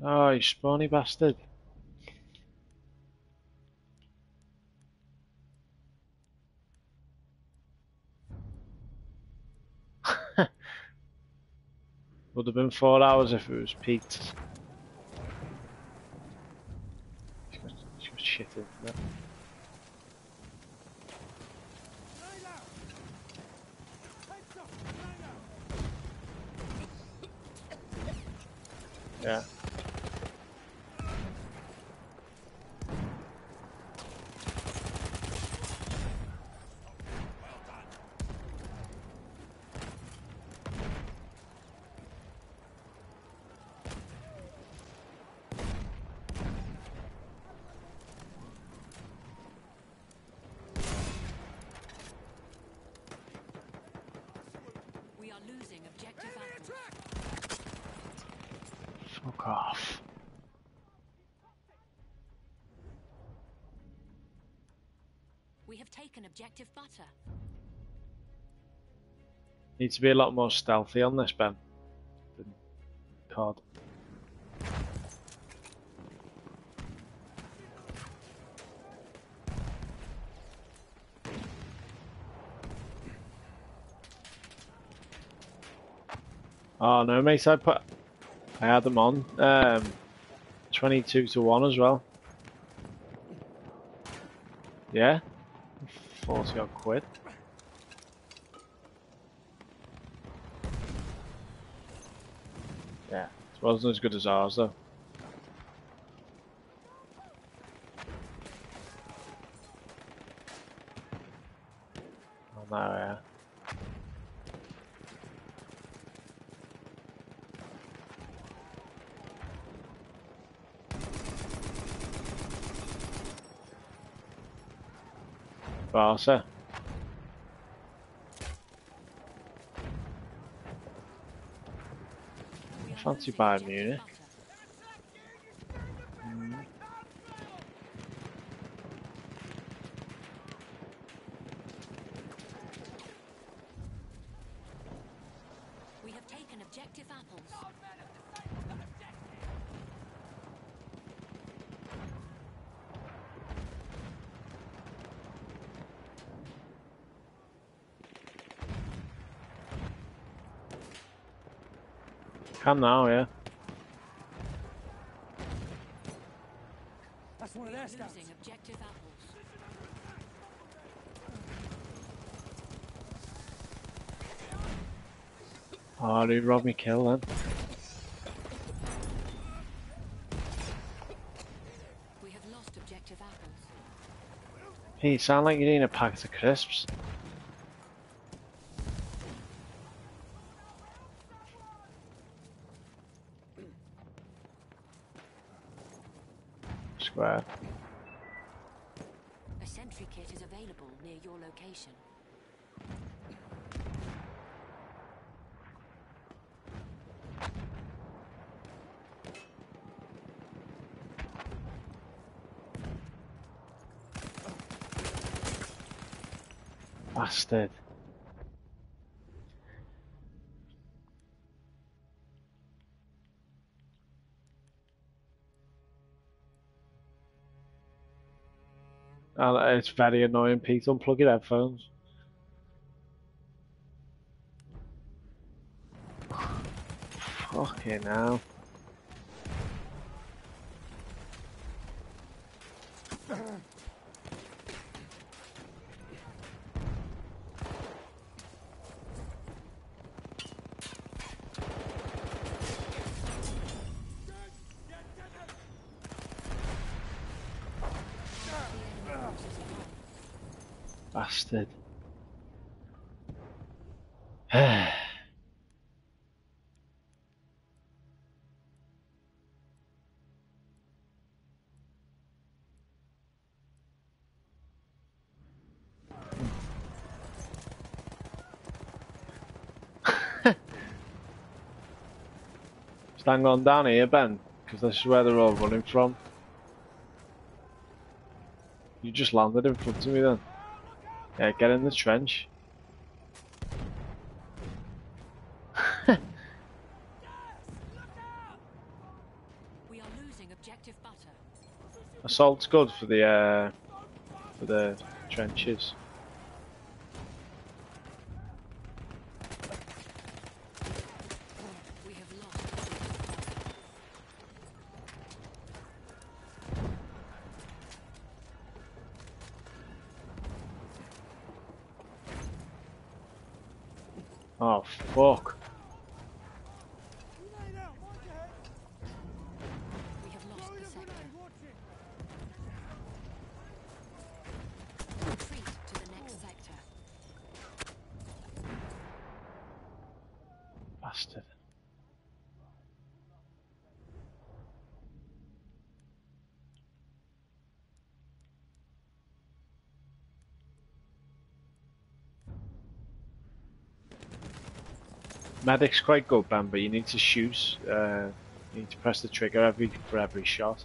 Oh, you spawny bastard. Would have been four hours if it was peaked. She's got, she's got shit in there. Yeah. We are losing objective apples. Fuck off. Objective butter. Need to be a lot more stealthy on this, Ben. COD. Oh no, mate! I put, I had them on, um, twenty-two to one as well. Yeah, forty odd quid. Yeah, it wasn't as good as ours though. Oh no, yeah. We Fancy objective Munich. butter. We have taken objective apples. Can now, yeah. That's one of their scouts. losing objective apples. Ah, oh, he robbed me kill then. We have lost objective apples. Hey, you sound like you're eating a packet of crisps. A sentry kit is available near your location. Bastard. And it's very annoying, Pete. Unplug your headphones. Fucking hell. hang on down here, Ben, because this is where they're all running from. You just landed in front of me then. Yeah, get in the trench. Assault's good for the uh, for the trenches. Medic's quite good, Ben, but you need to shoot. Uh, you need to press the trigger every for every shot.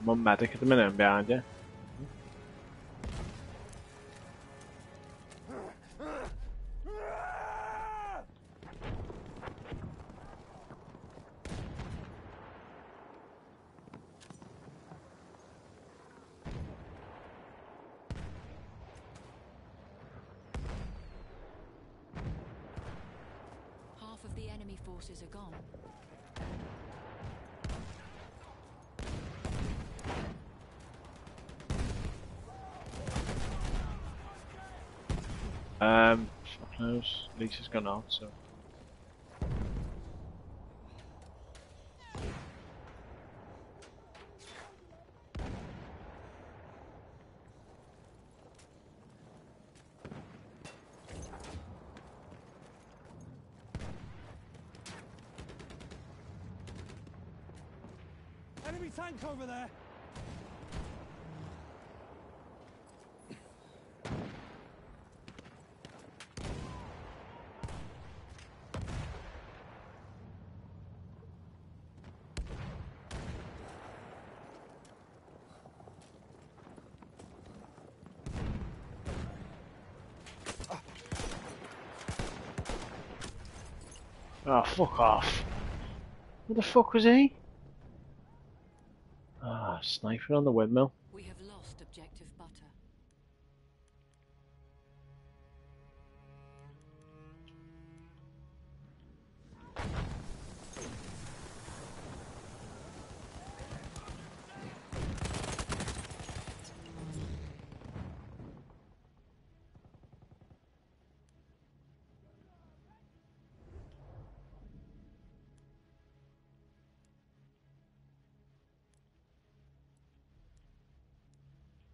I'm on medic at the minute. I'm behind you. Knows. Lisa's gone out, so. Oh, fuck off. Where the fuck was he? Ah, sniping on the windmill.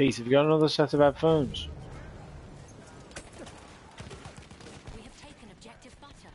Pete, have you got another set of headphones? We have taken objective butter.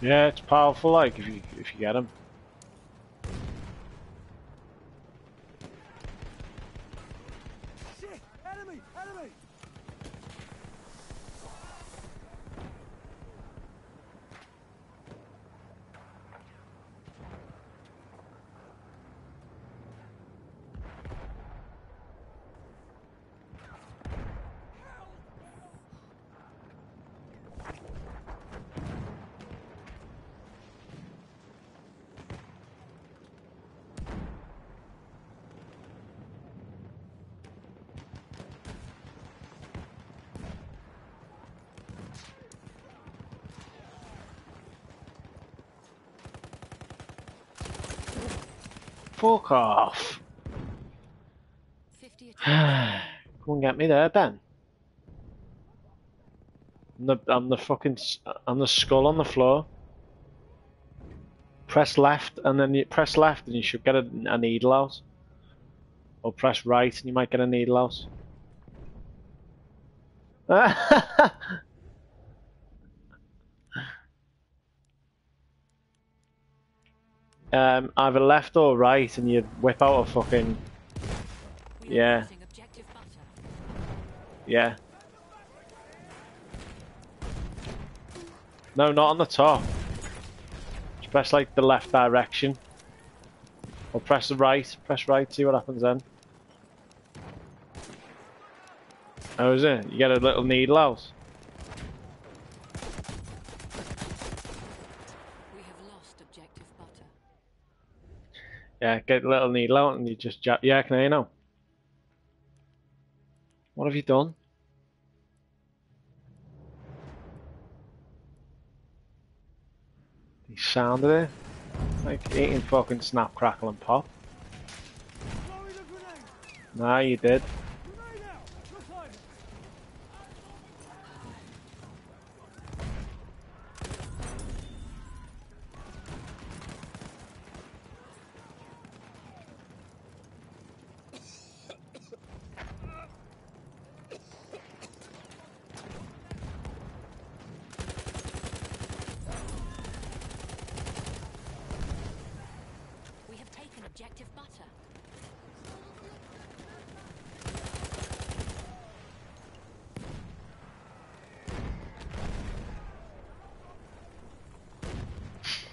Yeah, it's powerful. Like if you if you get them. Shit! Enemy! Enemy! Fuck off. 50 attackers. Come and get me there, Ben. I'm the, I'm the fucking, I'm the skull on the floor. Press left, and then you press left, and you should get a, a needle out. Or press right, and you might get a needle out. um, either left or right, and you whip out a fucking Yeah. Yeah. No, not on the top. Just press like the left direction. Or press the right. Press right, see what happens then. Oh, is it? You get a little needle out. We have lost objective butter. Yeah, get a little needle out and you just jab. Yeah, I can hear you now. What have you done? You sounded it. Like eating fucking snap, crackle and pop. Nah, you did.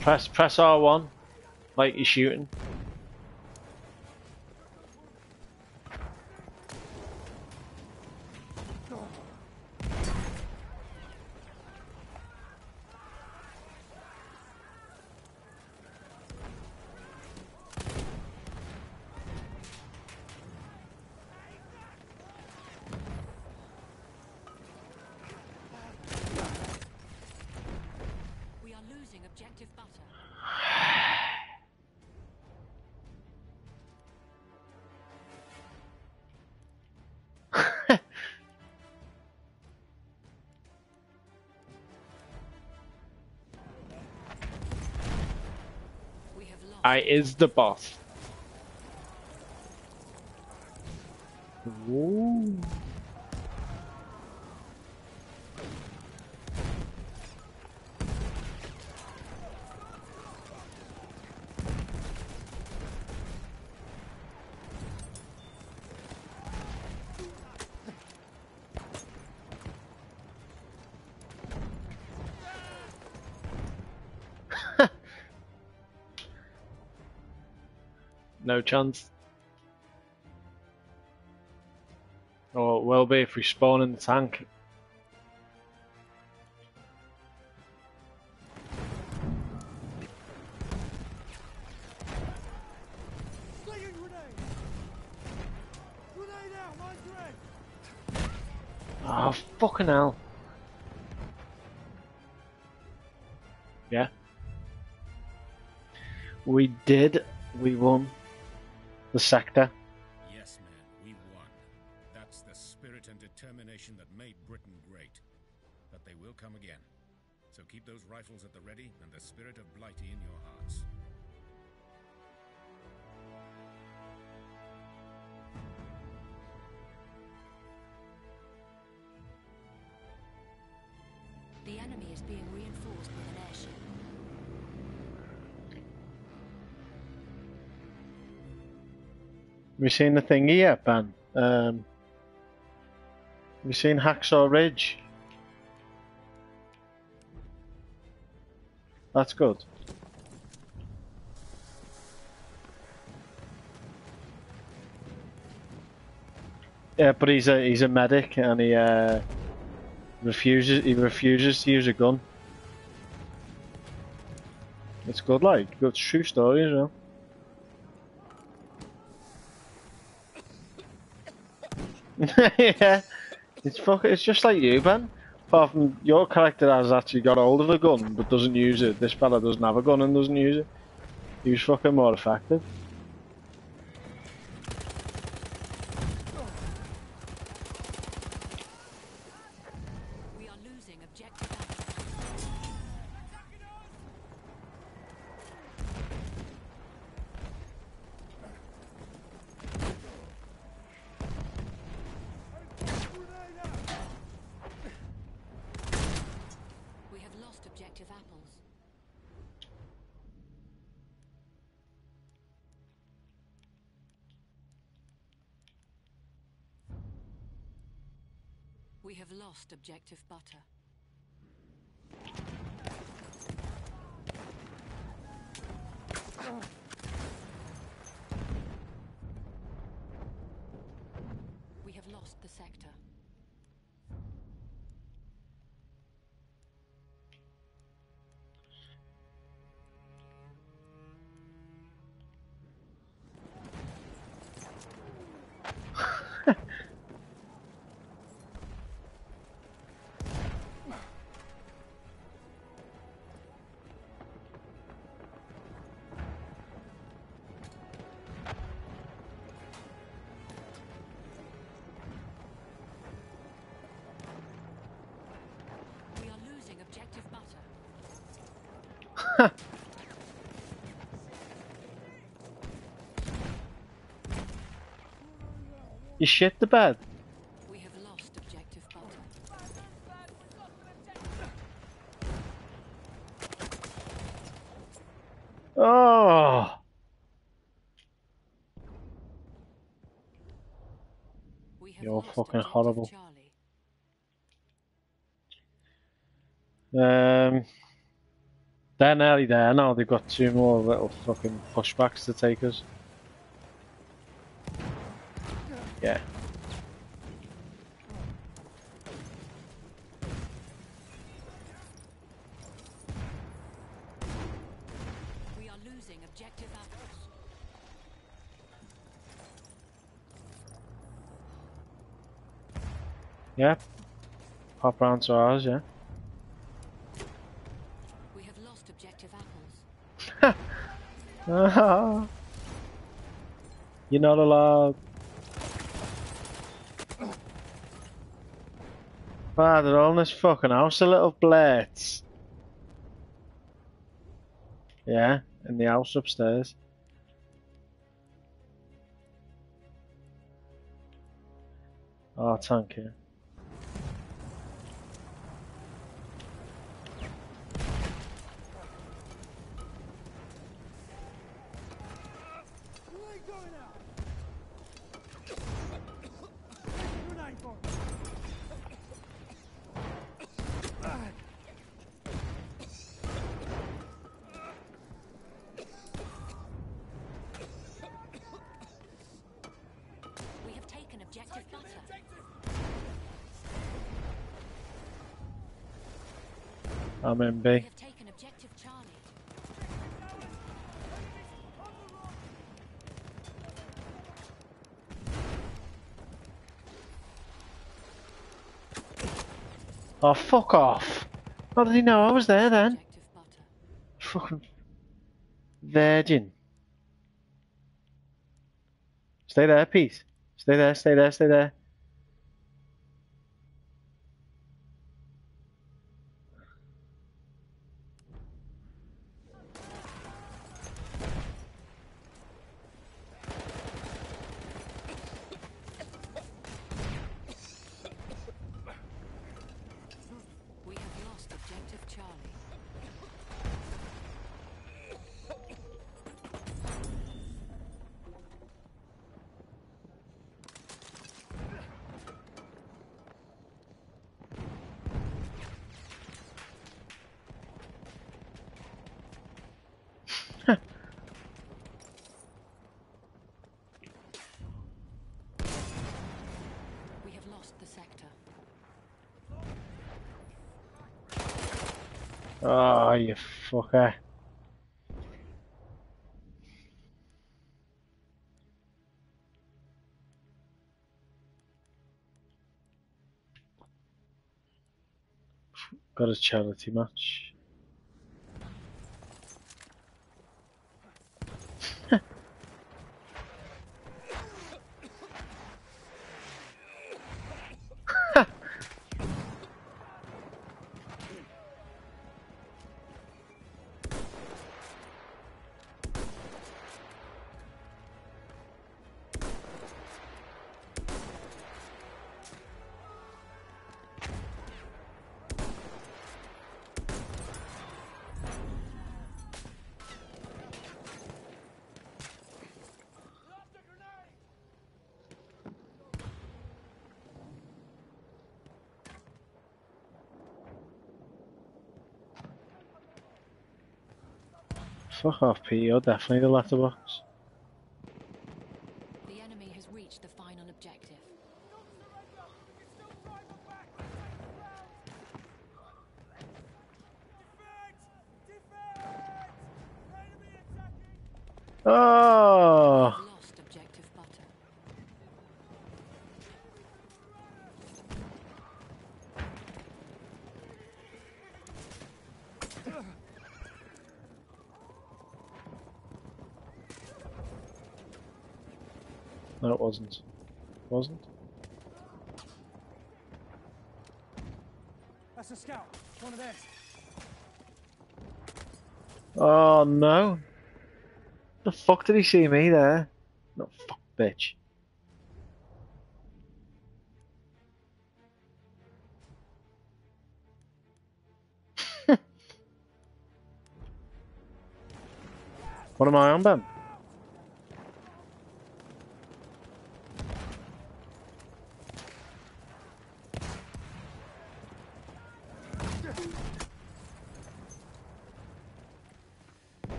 Press press R1, like you're shooting. I is the boss. Ooh. No chance. Oh, or it will be if we spawn in the tank. Oh, fucking hell. Yeah. We did. We won. The sector. Yes, man, we won. That's the spirit and determination that made Britain great. But they will come again. So keep those rifles at the ready and the spirit of Blighty in your hearts. You seen the thingy yet, Ben? Um, you seen Hacksaw Ridge? That's good. Yeah, but he's a he's a medic and he uh, refuses he refuses to use a gun. It's good, like good true story, you know. Yeah, it's fuck. It's just like you, Ben. Apart from your character has actually got hold of a gun but doesn't use it. This fella doesn't have a gun and doesn't use it. He's fucking more effective. We are losing objective Alpha. We have lost objective apples. We have lost objective butter. We have lost the sector. You shit the bed. We have lost objective butter. Oh, You're fucking horrible. um, they're nearly there now. They've got two more little fucking pushbacks to take us. Yeah. We are losing objective. Yeah. Pop round to ours, yeah. We have lost objective apples. You're not allowed. Wow, they're all in this fucking house, the little blades. Yeah, in the house upstairs. Oh, thank you. I'm in B. have taken objective Charlie. Oh, fuck off. How did he know I was there then? Fucking virgin. Stay there, Pete. Stay there, stay there, stay there. Oh, you fucker. Got a charity match. Fuck off, Pete. You're definitely the letterbox. The enemy has reached the final objective. Defense! Defense! Enemy attacking! Oh! We've lost objective butter. No, it wasn't. Wasn't? That's a scout. One of theirs. Oh no! The fuck did he see me there? No, fuck, bitch. what am I on, Ben?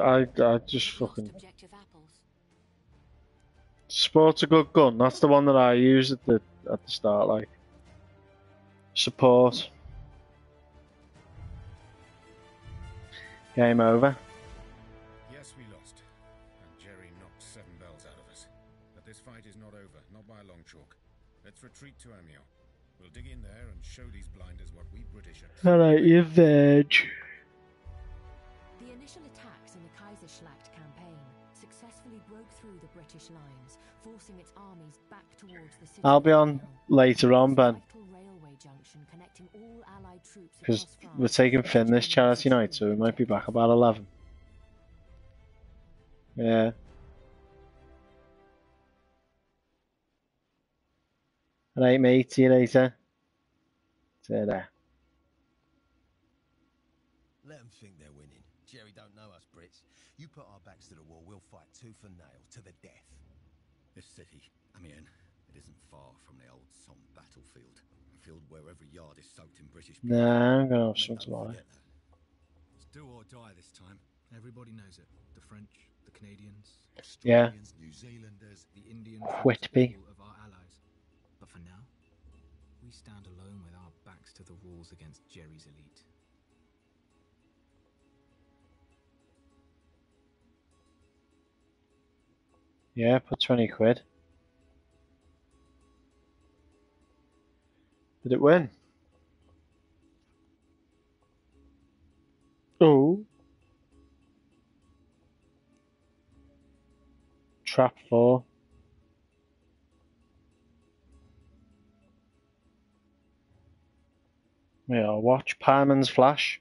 I, I just fucking. objective apples. Sport's a good gun. That's the one that I use at the at the start. Like support. Game over. Yes, we lost. And Jerry knocked seven bells out of us. But this fight is not over, not by a long chalk. Let's retreat to Amiens. We'll dig in there and show these blinders what we British are. Alright, you veg. The Kaiserschlacht campaign successfully broke through the British lines, forcing its armies back towards the city. I'll be on later on, Ben, Vital railway junction connecting all Allied troops because we're taking Finn this charity night, so we might be back about eleven. Yeah. Alright, mate. See you later. See you there. Let them think they're winning. Jerry don't know us Brits. You put our backs to the wall, we'll fight tooth and nail to the death. This city, Amiens, it isn't far from the old Somme battlefield. A field where every yard is soaked in British blood. Nah, I'm gonna have Mate, some don't tomorrow. It's do or die this time. Everybody knows it. The French, the Canadians, Yeah. Australians, New Zealanders. the Indians, Whitby. all of our allies. But for now, we stand alone with our backs to the walls against Jerry's elite. Yeah, put 20 quid. Did it win? Oh. Trap 4. Yeah, watch Pyman's Flash.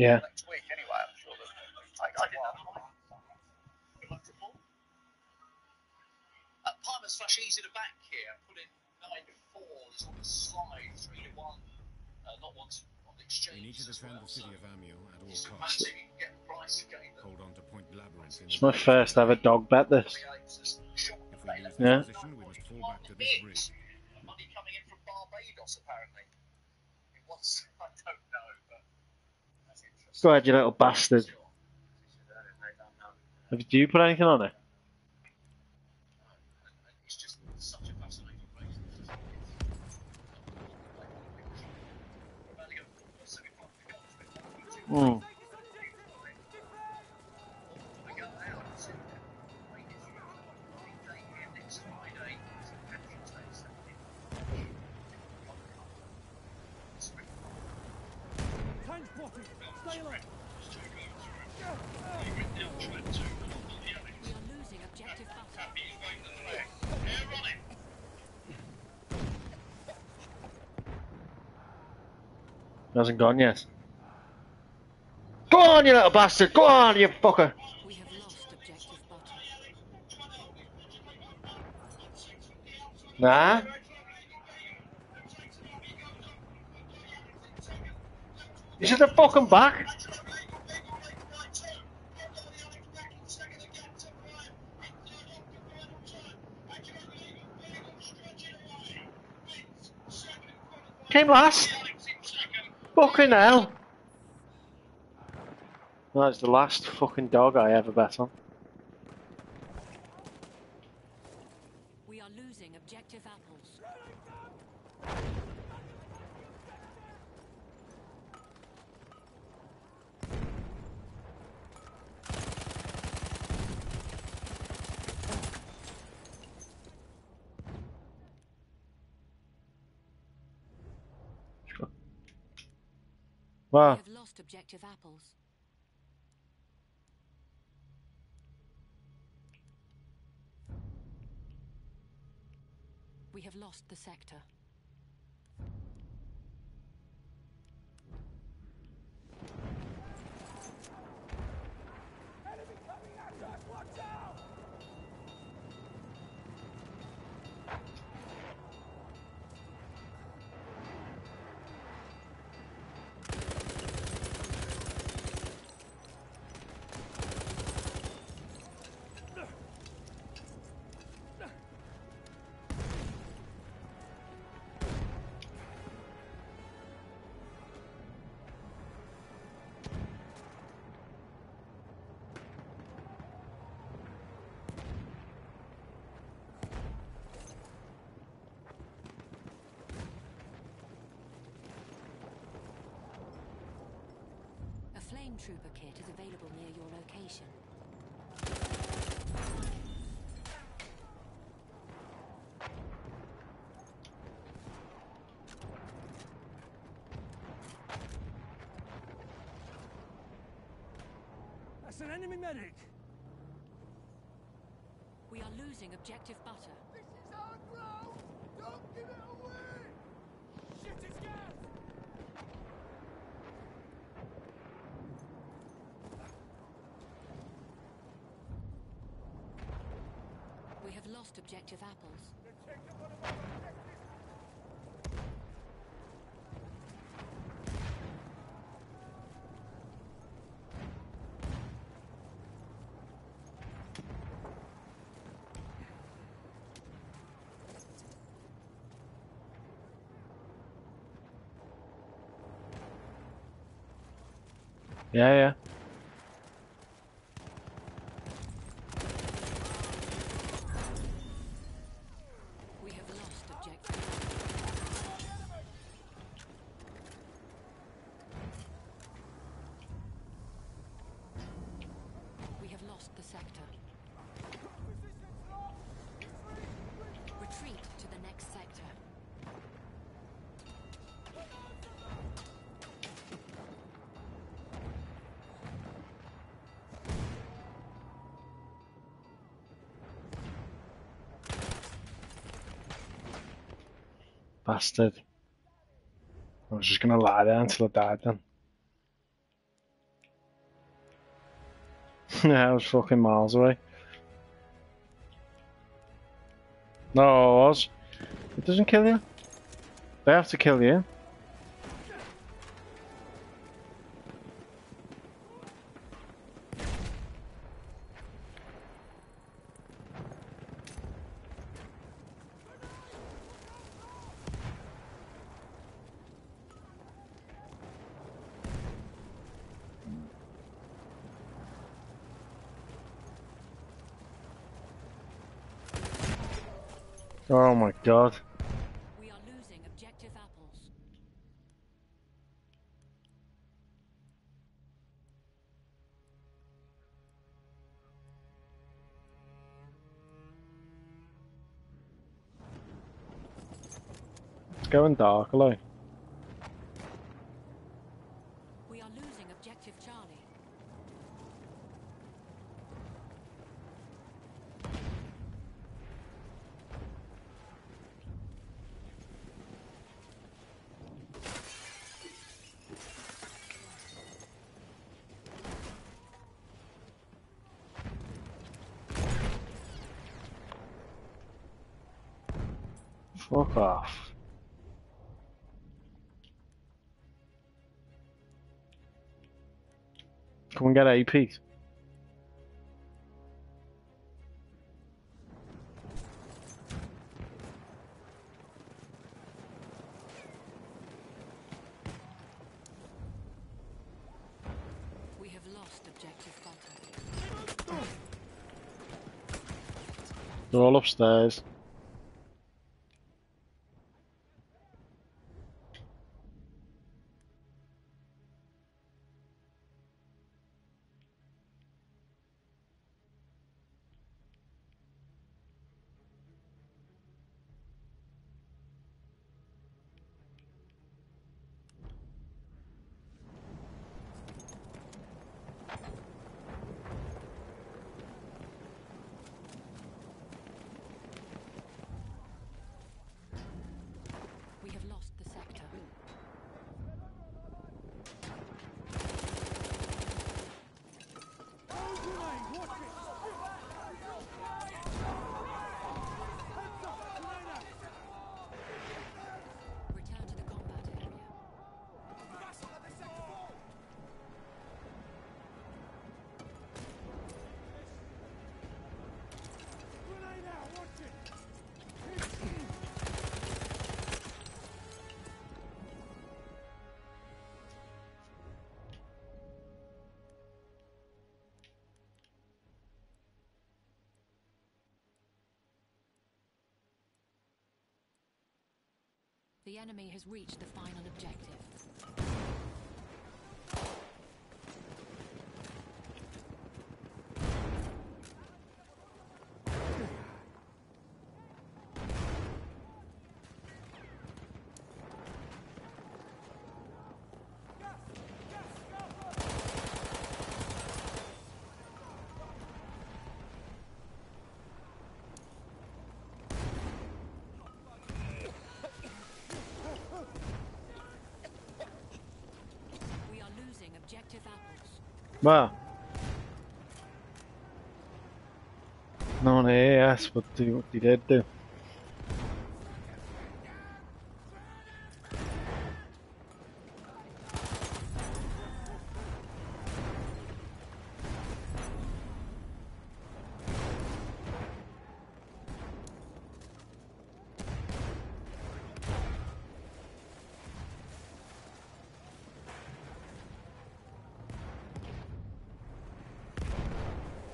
Yeah. Next week, anyway, I'm sure that I, I didn't know. Uh, Palmer's flash easy to back here. Put in nine to four. There's on the slide three to one. Uh, not one to on the exchange. We need to defend well, the city so of Amiens at all it's costs. massive. You can get the price again. that Hold on to Point Labyrinth It's my first ever dog bet this. creates this shock If we lose Yeah. position, we must fall back to this bridge. Money coming in from Barbados, apparently. It was, I don't know, but that's interesting. Go ahead, you little bastard. Have you put anything on it? It's Hasn't gone yet. Go on, you little bastard! Go on, you fucker! Nah. Is it the fucking back? Came last. Fucking hell. That's the last fucking dog I ever bet on. We are losing objective apples. We Wow. have lost objective apples. We have lost the sector. Flame trooper kit is available near your location. That's an enemy medic. We are losing objective butter. This is our ground. Don't give it away. Shit, it's gas. We have lost objective apples. Yeah, yeah. Bastard. I was just gonna lie there until I died then. yeah, I was fucking miles away. No, I was. It doesn't kill you. They have to kill you. God. We are losing objective apples. It's going dark, like. We have lost objective butter. They're all upstairs. The enemy has reached the final objective. We are losing objective apples. Well. No one AS, but do what they did do.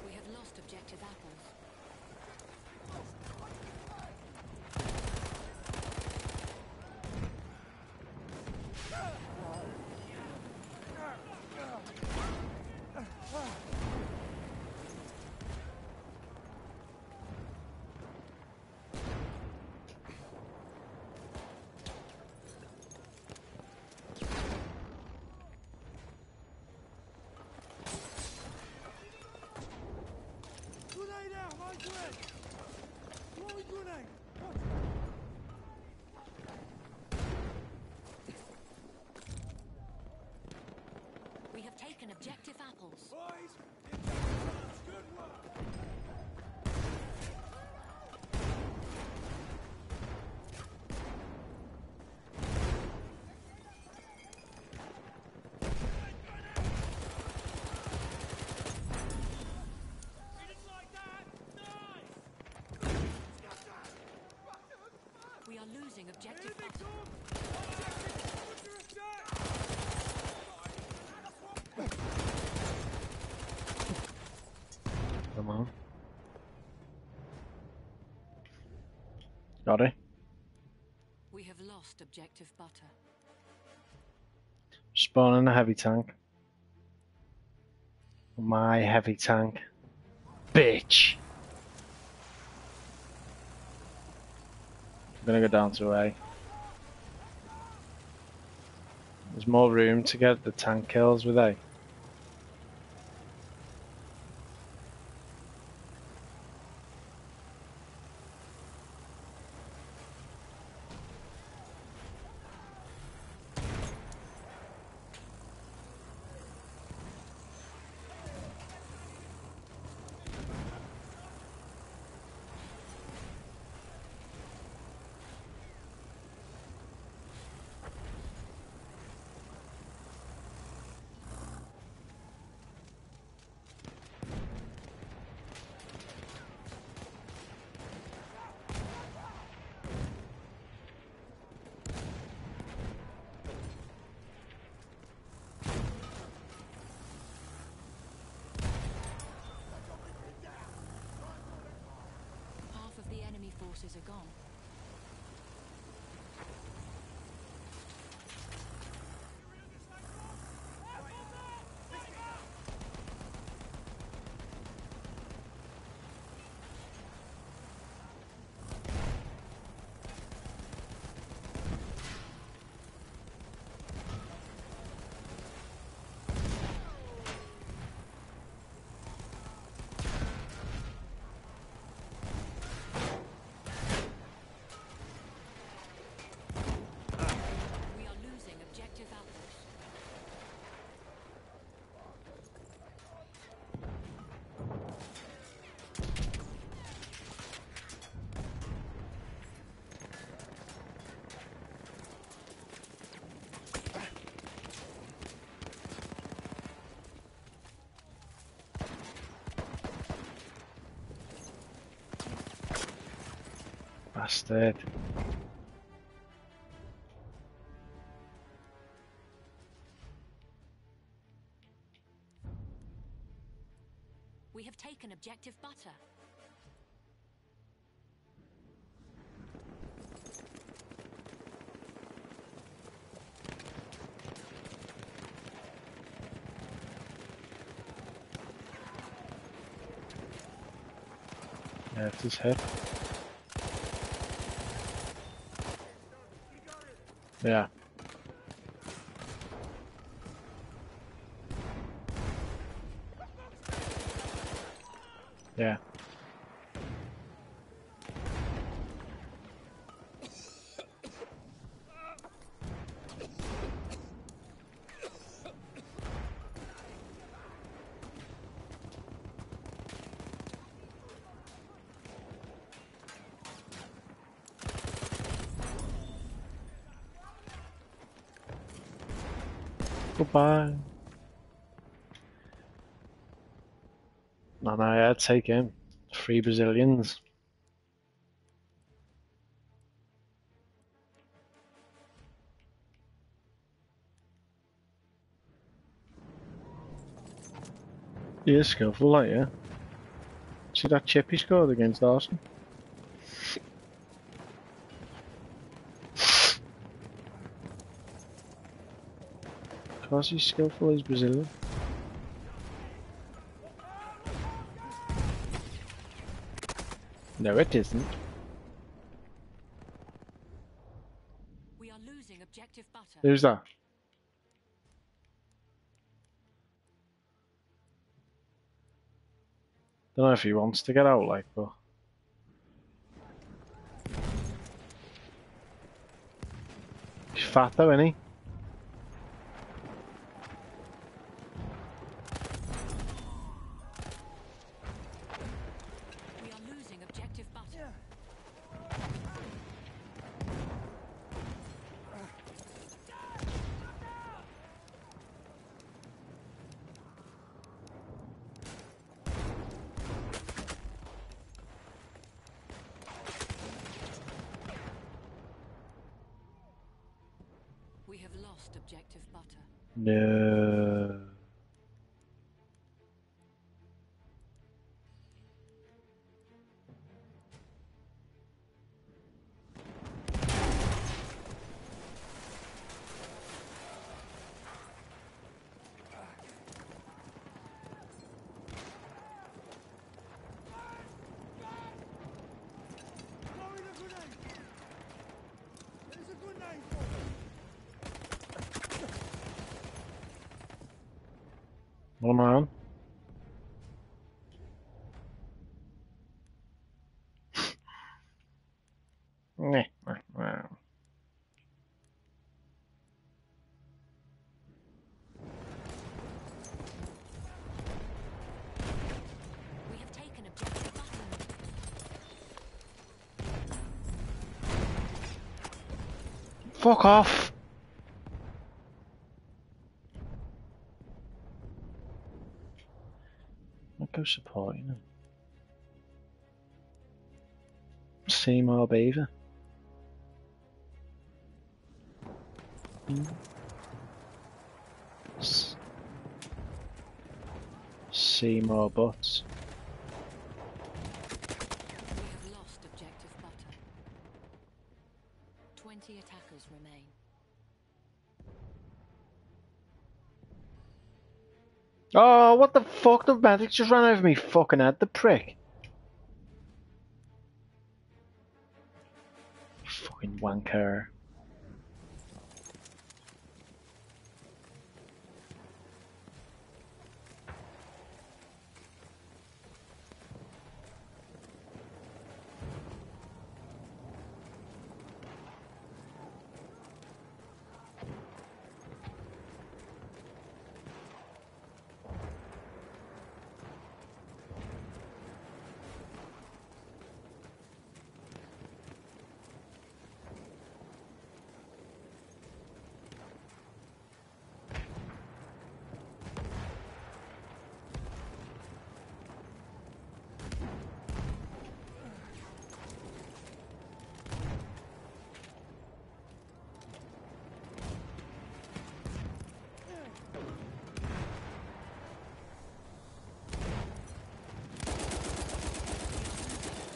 We have lost objective apples. Grenade out! My grenade! Throwing grenade! Watch We have taken objective apples. it! Boys! the objective's Good work! We are losing objective butter. Come on. Got it. We have lost objective butter. Spawning a heavy tank. My heavy tank. Bitch! Gonna go down to A. There's more room to get the tank kills with A. Half of the enemy forces are gone. We are losing objective outpost. Bastard. We have taken objective butter. Yeah, it's his head. Yeah. Yeah. Goodbye. No, no, yeah, take him. Three Brazilians. He is skillful, like, yeah. See that chip he scored against Arsenal? Of course he's skillful, he's Brazilian. No, it isn't. We are losing objective butter. Who's that? Don't know if he wants to get out, like, but. He's fat though, isn't he? We are losing objective butter. We have lost objective butter. No. What am I on? Taken objective butter. Fuck off! I'll go supporting him. Seymour Beaver. S- Seymour Butts. We have lost objective butter. Twenty attackers remain. Oh, what the fuck? The medic just ran over me fucking head, the prick. Fucking wanker.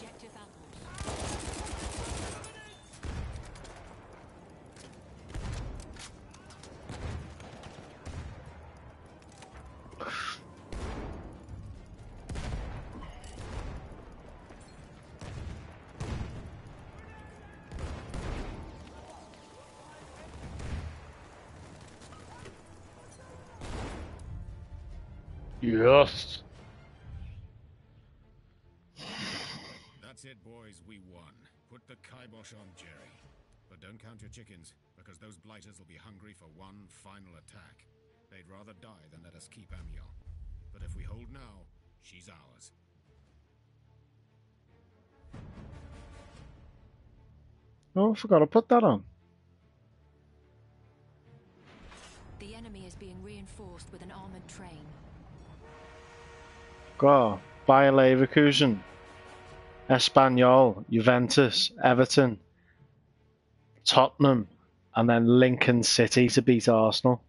Objective apples. Yes. That's it, boys. We won. Put the kibosh on Jerry. But don't count your chickens, because those blighters will be hungry for one final attack. They'd rather die than let us keep Amiens. But if we hold now, she's ours. Oh, I forgot to put that on. The enemy is being reinforced with an armored train. Go. Bayer Leverkusen. Espanyol. Juventus. Everton. Tottenham. And then Lincoln City to beat Arsenal.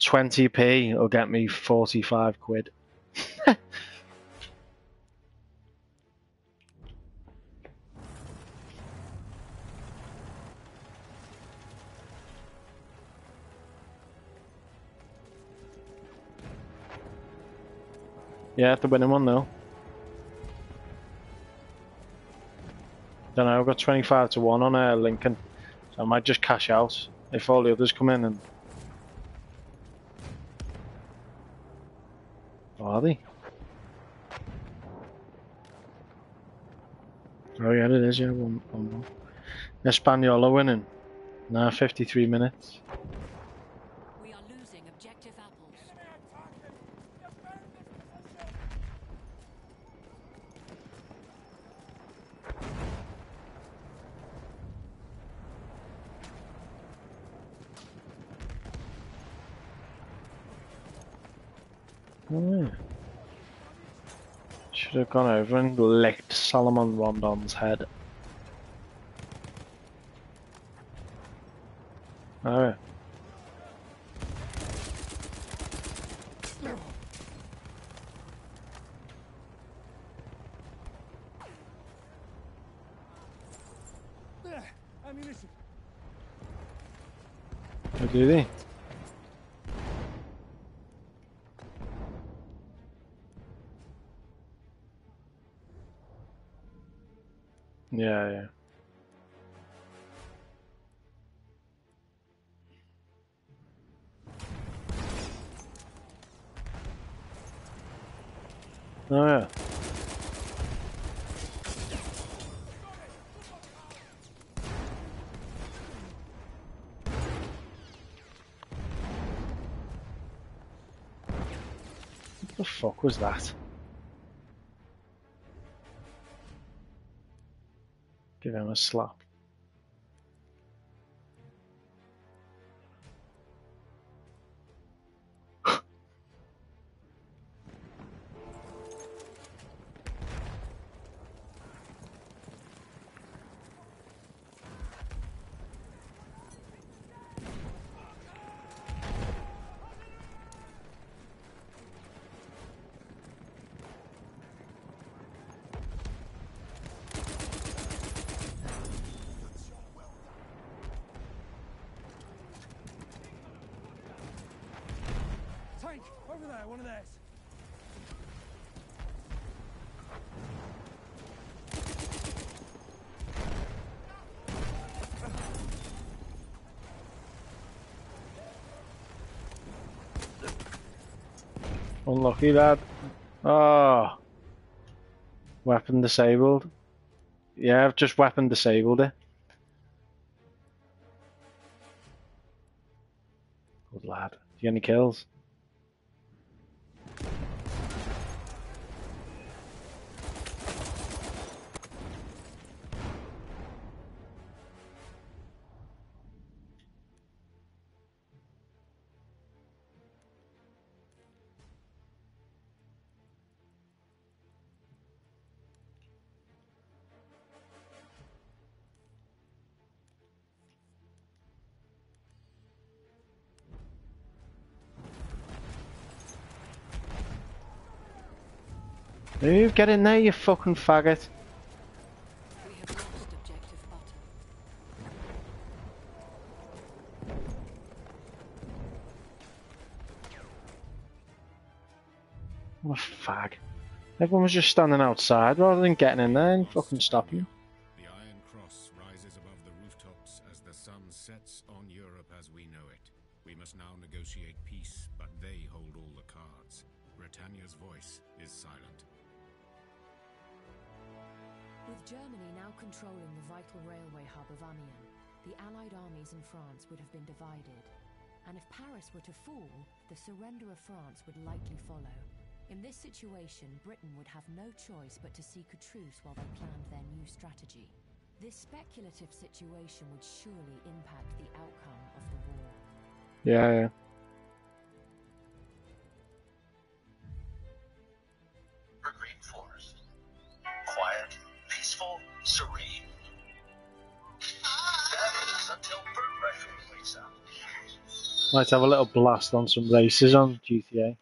20p will get me 45 quid. Yeah, the winning one though. Don't know, I've got 25 to 1 on uh, Lincoln. So I might just cash out if all the others come in and. Oh, are they? Oh, yeah, it is, yeah, one, one more. Espanyol are winning. Now 53 minutes. We are losing objective apples. Oh, yeah. Should have gone over and licked Salomon Rondon's head. Oh. Ammunition. What do they? The fuck was that? Give him a slap. Unlucky lad. Oh. Weapon disabled. Yeah, I've just weapon disabled it. Good lad. Do you get any kills? Move, get in there, you fucking faggot. What a fag. Everyone was just standing outside rather than getting in there and fucking stopping. The surrender of France would likely follow. In this situation, Britain would have no choice but to seek a truce while they planned their new strategy. This speculative situation would surely impact the outcome of the war. Yeah, yeah. For Green Forest. Quiet, peaceful, serene. Might have a little blast on some races on GTA.